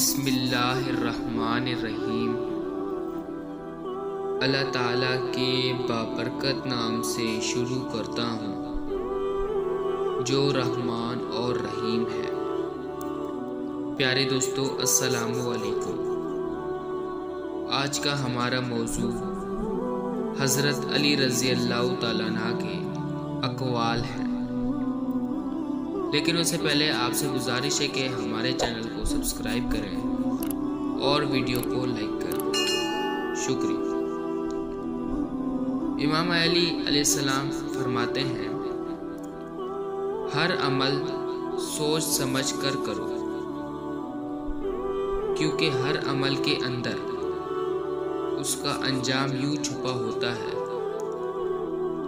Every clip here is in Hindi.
बिस्मिल्लाहिर्रहमानिर्रहीम। अल्लाह ताला के बाबरकत नाम से शुरू करता हूँ, जो रहमान और रहीम है। प्यारे दोस्तों, अस्सलाम वालेकुम आज का हमारा मौजू हज़रत अली रज़ी अल्लाह तला के अकवाल है। लेकिन उससे पहले आपसे गुजारिश है कि हमारे चैनल को सब्सक्राइब करें और वीडियो को लाइक करें। शुक्रिया। इमाम अली सलाम फरमाते हैं, हर अमल सोच समझ कर करो, क्योंकि हर अमल के अंदर उसका अंजाम यूँ छुपा होता है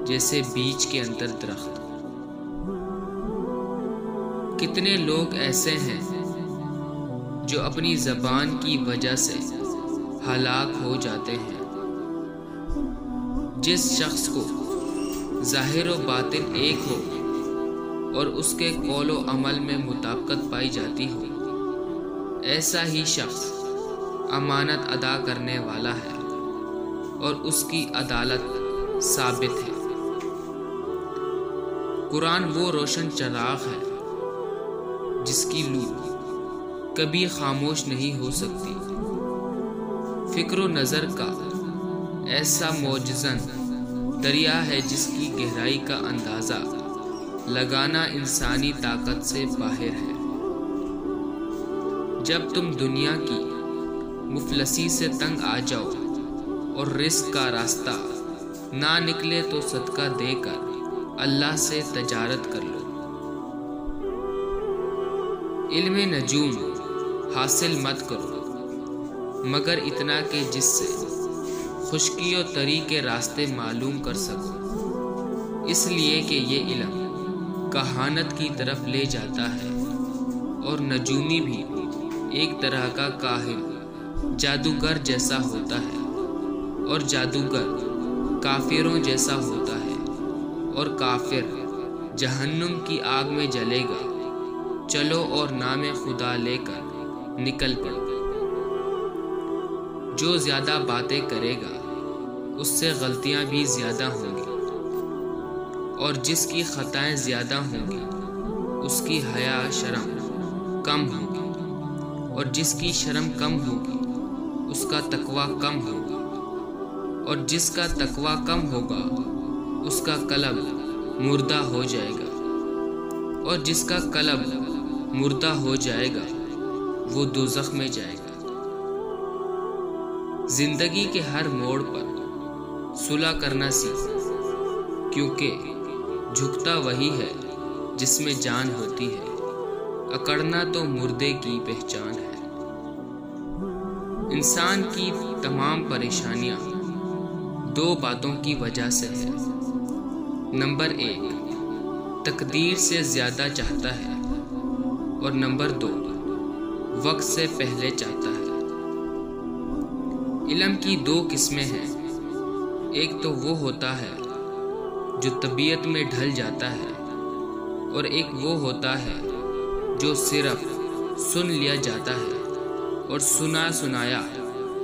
जैसे बीज के अंदर दरख्त। कितने लोग ऐसे हैं जो अपनी जबान की वजह से हलाक हो जाते हैं? जिस शख्स को ज़ाहिर व बातिन एक हो और उसके कौलो अमल में मुताबकत पाई जाती हो, ऐसा ही शख्स अमानत अदा करने वाला है और उसकी अदालत साबित है। कुरान वो रोशन चराग है जिसकी लू कभी खामोश नहीं हो सकती। फ़िक्र नज़र का ऐसा मोजन दरिया है जिसकी गहराई का अंदाज़ा लगाना इंसानी ताकत से बाहर है। जब तुम दुनिया की मुफलसी से तंग आ जाओ और रिस्क का रास्ता ना निकले तो सदका देकर अल्लाह से तजारत कर लो। इल्म नजूम हासिल मत करो, मगर इतना कि जिससे खुशकी और तरी के रास्ते मालूम कर सको। इसलिए कि ये इल्म कहानत की तरफ़ ले जाता है, और नजूमी भी एक तरह का काहिल, जादूगर जैसा होता है, और जादूगर काफिरों जैसा होता है, और काफिर जहन्नुम की आग में जलेगा। चलो और नाम खुदा लेकर निकल पड़ो। जो ज़्यादा बातें करेगा, उससे गलतियाँ भी ज़्यादा होंगी। और जिसकी खताएँ ज़्यादा होंगी, उसकी हया शर्म कम होगी। और जिसकी शर्म कम होगी, उसका तकवा कम होगा। और जिसका तकवा कम होगा, उसका कलब मुर्दा हो जाएगा। और जिसका कलब मुर्दा हो जाएगा, वो दोजख में जाएगा। ज़िंदगी के हर मोड़ पर सुलह करना सीख, क्योंकि झुकता वही है जिसमें जान होती है। अकड़ना तो मुर्दे की पहचान है। इंसान की तमाम परेशानियाँ दो बातों की वजह से है। नंबर एक, तकदीर से ज़्यादा चाहता है। और नंबर दो, वक्त से पहले चाहता है। इलम की दो किस्में हैं। एक तो वो होता है जो तबीयत में ढल जाता है और एक वो होता है जो सिर्फ़ सुन लिया जाता है और सुना सुनाया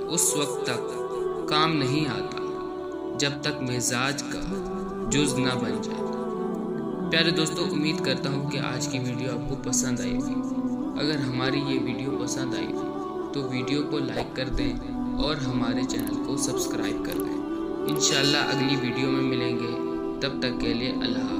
उस वक्त तक काम नहीं आता, जब तक मिजाज का जुज ना बन जाए। प्यारे दोस्तों, उम्मीद करता हूँ कि आज की वीडियो आपको पसंद आई अगर हमारी ये वीडियो पसंद आई तो वीडियो को लाइक कर दें और हमारे चैनल को सब्सक्राइब कर दें। इन अगली वीडियो में मिलेंगे। तब तक के लिए अल्लाह